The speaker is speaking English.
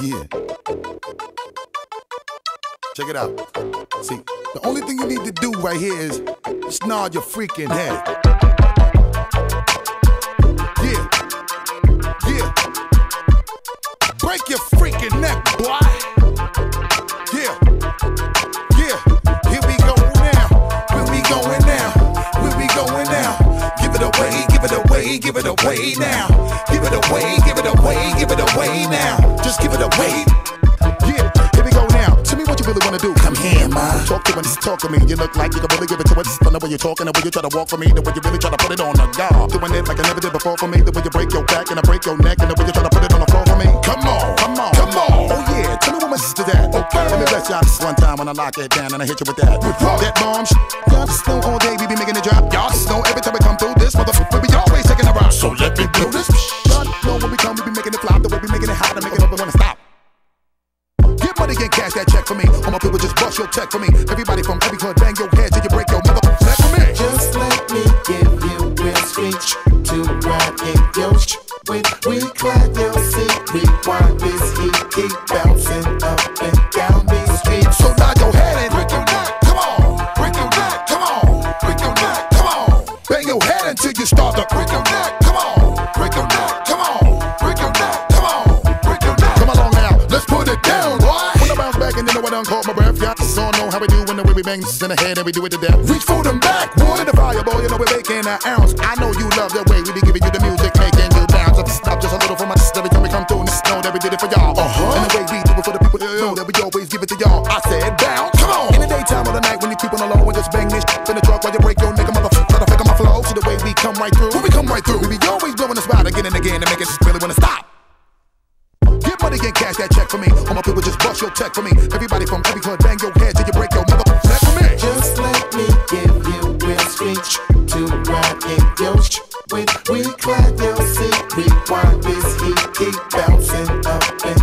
Check it out. See, the only thing you need to do right here is nod your freaking head. Yeah. Yeah. Break your freaking neck, boy. Yeah. Yeah. Here we go now. Where we going now? Where we going now? Give it away, give it away, give it away now. Give it away, give it away, give it away now. Just give it away. Yeah, here we go now. Tell me what you really wanna do. Come here, ma. Talk to me, just talk to me. You look like you can really give it to us. From the way you're talking, the way you try to walk for me, the way you really try to put it on the guard. Doing it like I never did before for me. The way you break your back and I break your neck, and the way you try to put it on the floor for me. Come on, come on, come on. Oh yeah, tell me what my sister that. Okay, let me bless y'all this one time when I lock it down and I hit you with that. With that bomb, sh- y'all just know all day cash that check for me. All my people just bust your check for me. Everybody from every hood, bang your head till you break your mother neck for me. Just let me give you real speech to ride in your sh- when we clap your seat. Rewind this heat, keep bouncing up and down these streets. So nod your head and break your neck. Come on, break your neck. Come on, break your neck. Come on, bang your head until you start to break your neck. Come on, break your neck. And then I done caught my breath, y'all just all know how we do when the way we bang this in the head and we do it to death. Reach for them back, wood the fire, boy. You know we're making an ounce. I know you love the way we be giving you the music, making you bounce. Up, stop just a little for my sister every time we come through. And know that we did it for y'all. Uh-huh. And the way we do it for the people, know that we always give it to y'all. I said bounce, come on. In the daytime or the night when you creeping along, we just bang this in the truck while you break your nigga motherfucker. Try to fake my flow. See the way we come right through. When we come right through, we be always blowing the spot again and again to make it just really wanna stop. your check for me. Everybody from every hood, bang your head till you break your mother. Just let me give you a speech to ride in your sh- with. We climb your seat, rewind this heat, keep bouncing up and